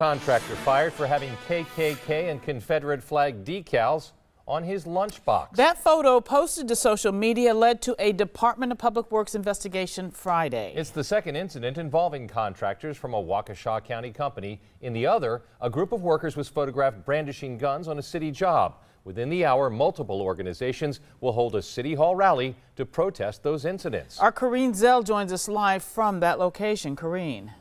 Contractor fired for having KKK and Confederate flag decals on his lunchbox. That photo posted to social media led to a Department of Public Works investigation Friday. It's the second incident involving contractors from a Waukesha County company. In the other, a group of workers was photographed brandishing guns on a city job. Within the hour, multiple organizations will hold a City Hall rally to protest those incidents. Our Karine Zell joins us live from that location. Karine.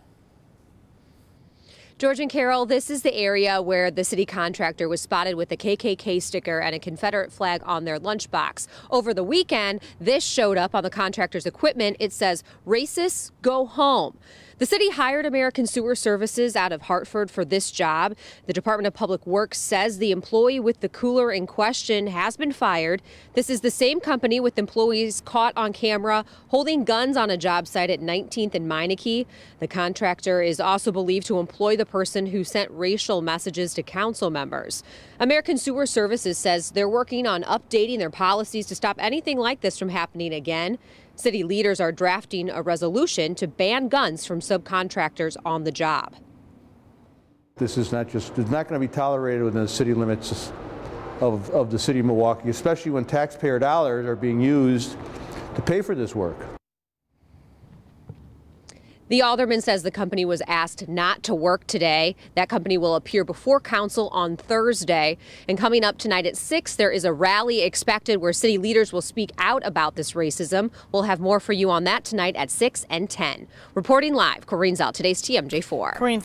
George and Carol, this is the area where the city contractor was spotted with a KKK sticker and a Confederate flag on their lunchbox. Over the weekend, this showed up on the contractor's equipment. It says, Racists, go home. The city hired American Sewer Services out of Hartford for this job. The Department of Public Works says the employee with the cooler in question has been fired. This is the same company with employees caught on camera holding guns on a job site at 19th and Meinecke. The contractor is also believed to employ the person who sent racial messages to council members. American Sewer Services says they're working on updating their policies to stop anything like this from happening again. City leaders are drafting a resolution to ban guns from subcontractors on the job. This is not just, it's not going to be tolerated within the city limits of, of the city of Milwaukee, especially when taxpayer dollars are being used to pay for this work. The alderman says the company was asked not to work today. That company will appear before council on Thursday. And coming up tonight at 6, there is a rally expected where city leaders will speak out about this racism. We'll have more for you on that tonight at 6 and 10. Reporting live, Karine Zell, today's TMJ4. Karine,